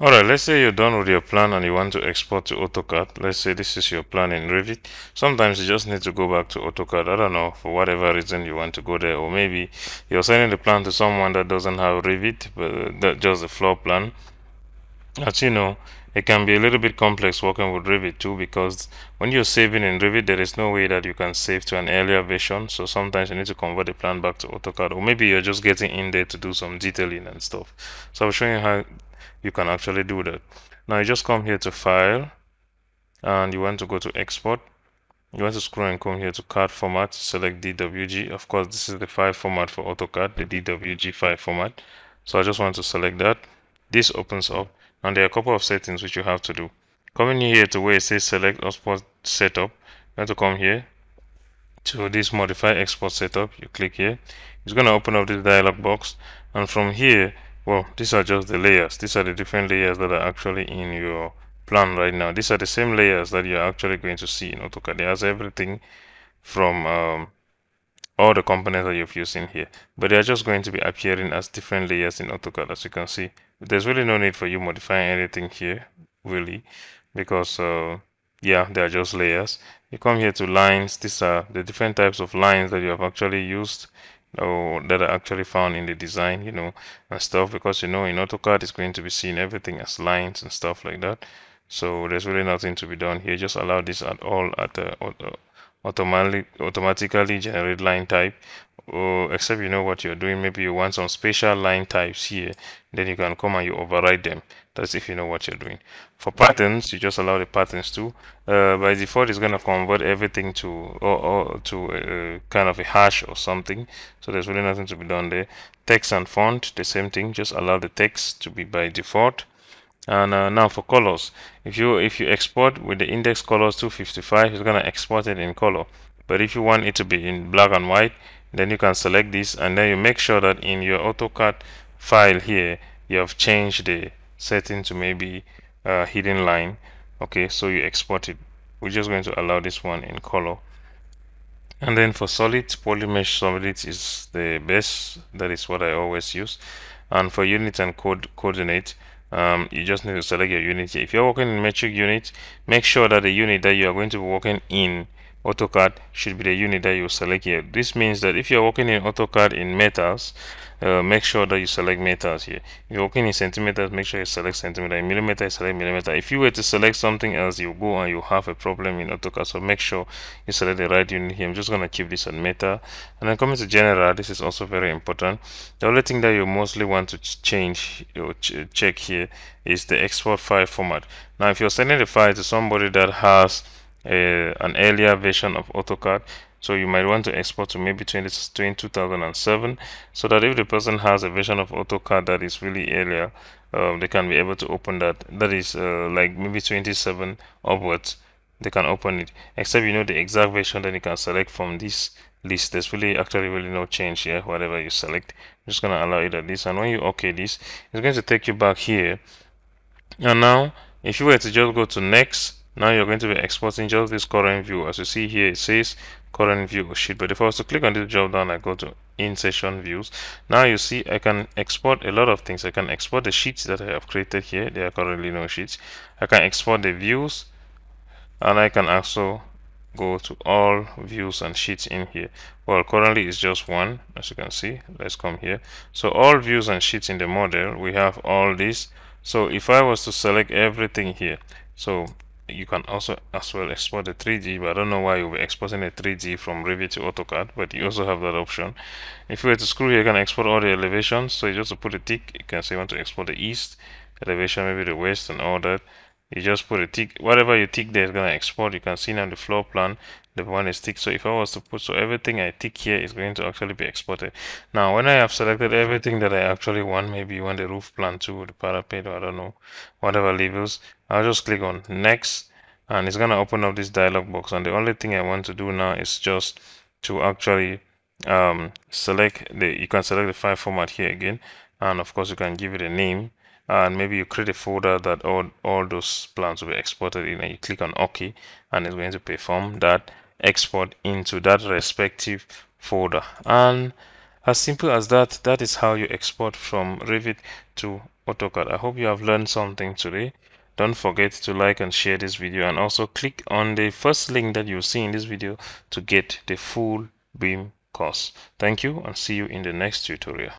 Alright, let's say you're done with your plan and you want to export to AutoCAD. Let's say this is your plan in Revit. Sometimes you just need to go back to AutoCAD. I don't know, for whatever reason you want to go there. Or maybe you're sending the plan to someone that doesn't have Revit, but uh, that just a floor plan. As you know, it can be a little bit complex working with Revit too because when you're saving in Revit, there is no way that you can save to an earlier version. So sometimes you need to convert the plan back to AutoCAD, or maybe you're just getting in there to do some detailing and stuff. So I'll show you how you can actually do that. Now you just come here to file and you want to go to export. You want to scroll and come here to CAD format, select DWG. Of course, this is the file format for AutoCAD, the DWG file format. So I just want to select that. This opens up and there are a couple of settings which you have to do. Coming here to where it says select export setup, you have to come here to this modify export setup. You click here. It's going to open up this dialog box and from here well these are just the layers these are the different layers that are actually in your plan right now these are the same layers that you're actually going to see in AutoCAD it has everything from um, all the components that you've used in here but they're just going to be appearing as different layers in AutoCAD as you can see there's really no need for you modifying anything here really because uh, yeah they are just layers you come here to lines these are the different types of lines that you have actually used or that are actually found in the design, you know, and stuff because you know in AutoCAD it's going to be seeing everything as lines and stuff like that. So there's really nothing to be done here. Just allow this at all at the automatically automatically generate line type. Or except you know what you're doing maybe you want some special line types here then you can come and you override them. That's if you know what you're doing. For patterns you just allow the patterns to uh, by default it's going to convert everything to or, or to a, a kind of a hash or something. So there's really nothing to be done there. Text and font the same thing just allow the text to be by default and uh, now for colors. If you if you export with the index colors 255 it's going to export it in color. But if you want it to be in black and white then you can select this and then you make sure that in your AutoCAD file here you have changed the setting to maybe a hidden line. Okay so you export it. We're just going to allow this one in color. And then for solid polymesh solid is the best. That is what I always use. And for unit and code coordinate um, you just need to select your unit if you're working in metric unit make sure that the unit that you are going to be working in AutoCAD should be the unit that you select here. This means that if you're working in AutoCAD in meters uh, make sure that you select meters here. If you're working in centimeters make sure you select centimeter. In millimeter select millimeter. If you were to select something else you go and you have a problem in AutoCAD. So make sure you select the right unit here. I'm just going to keep this on meter. And then coming to general this is also very important. The only thing that you mostly want to change or ch check here is the export file format. Now if you're sending the file to somebody that has a, an earlier version of AutoCAD so you might want to export to maybe 20, 2007 so that if the person has a version of AutoCAD that is really earlier, um, they can be able to open that. That is uh, like maybe 27 upwards. They can open it. Except you know the exact version, then you can select from this list. There's really actually really no change here. Whatever you select, I'm just gonna allow it at this. And when you OK this, it's going to take you back here. And now, if you were to just go to next, now you're going to be exporting just this current view. As you see here, it says current view sheet but if I was to click on this drop down I go to in session views. Now you see I can export a lot of things. I can export the sheets that I have created here. There are currently no sheets. I can export the views and I can also go to all views and sheets in here. Well currently it's just one as you can see. Let's come here. So all views and sheets in the model we have all these so if I was to select everything here so you can also as well export the 3D but I don't know why you'll be exporting a 3D from Revit to AutoCAD but you also have that option. If you were to screw here you can export all the elevations. So you just put a tick you can say you want to export the east elevation maybe the west and all that. You just put a tick whatever you tick there is going to export. You can see now the floor plan the one is ticked. So if I was to put so everything I tick here is going to actually be exported. Now when I have selected everything that I actually want maybe you want the roof plan too the parapet or I don't know whatever levels I'll just click on next and it's gonna open up this dialog box. And the only thing I want to do now is just to actually um, select the you can select the file format here again. And of course you can give it a name. And maybe you create a folder that all, all those plans will be exported in. And you click on OK and it's going to perform that export into that respective folder. And as simple as that that is how you export from Revit to AutoCAD. I hope you have learned something today. Don't forget to like and share this video and also click on the first link that you see in this video to get the full BIM course. Thank you and see you in the next tutorial